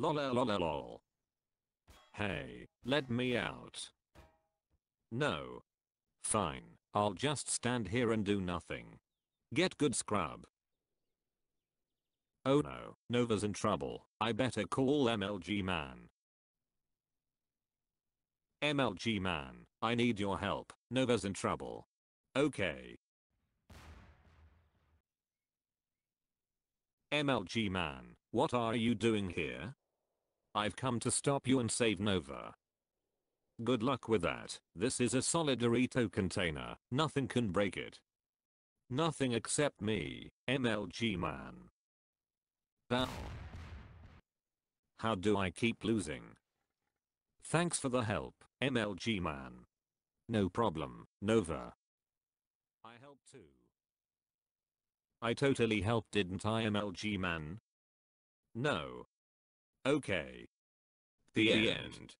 Lol Hey, let me out. No. Fine, I'll just stand here and do nothing. Get good scrub. Oh no, Nova's in trouble. I better call MLG man. MLG man, I need your help. Nova's in trouble. Okay. MLG man, what are you doing here? I've come to stop you and save Nova. Good luck with that. This is a solid Dorito container. Nothing can break it. Nothing except me, MLG man. Ow. How do I keep losing? Thanks for the help, MLG man. No problem, Nova. I helped too. I totally helped didn't I MLG man? No. Okay. The, the end. end.